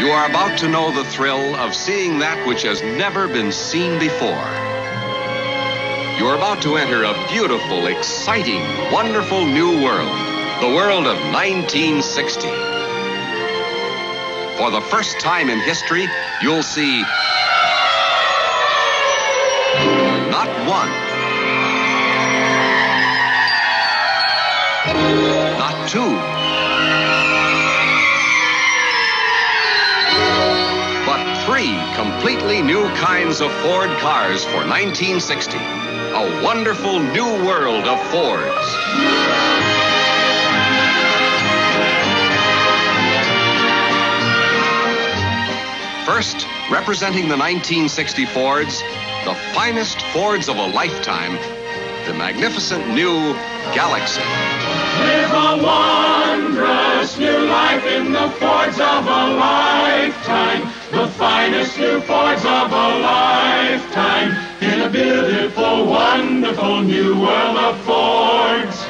You are about to know the thrill of seeing that which has never been seen before. You are about to enter a beautiful, exciting, wonderful new world. The world of 1960. For the first time in history, you'll see not one, not two, three completely new kinds of Ford cars for 1960. A wonderful new world of Fords. First, representing the 1960 Fords, the finest Fords of a lifetime, the magnificent new Galaxie. Live a wondrous new life the Fords of a lifetime. The finest new Fords of a lifetime. In a beautiful, wonderful new world of Fords.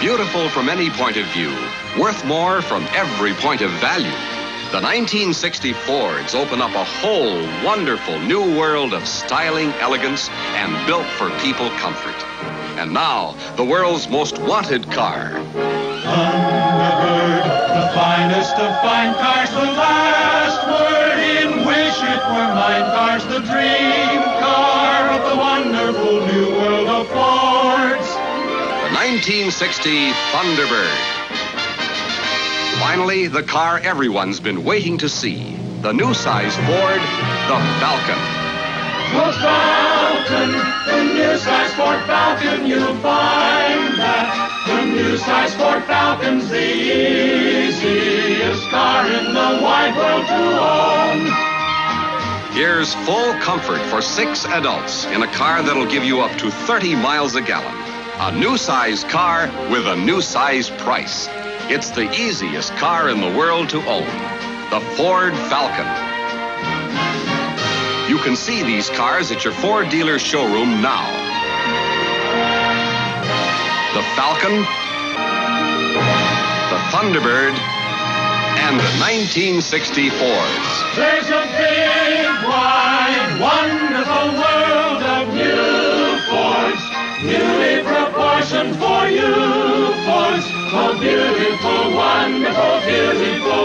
Beautiful from any point of view, worth more from every point of value. The 1960 Fords open up a whole wonderful new world of styling, elegance, and built for people comfort. And now, the world's most wanted car. The finest of fine cars, the last word in wish it were mine cars, the dream car of the wonderful new world of Fords. The 1960 Thunderbird. Finally, the car everyone's been waiting to see. The new size Ford, the Falcon. The Falcon, the new size Ford Falcon, you'll find that the new size Ford Falcon's the Here's full comfort for six adults in a car that'll give you up to 30 miles a gallon. A new size car with a new size price. It's the easiest car in the world to own. The Ford Falcon. You can see these cars at your Ford dealer showroom now. The Falcon, the Thunderbird, and the 1960 Fords. There's a big, proportioned for you Fords. Oh, beautiful, wonderful, beautiful,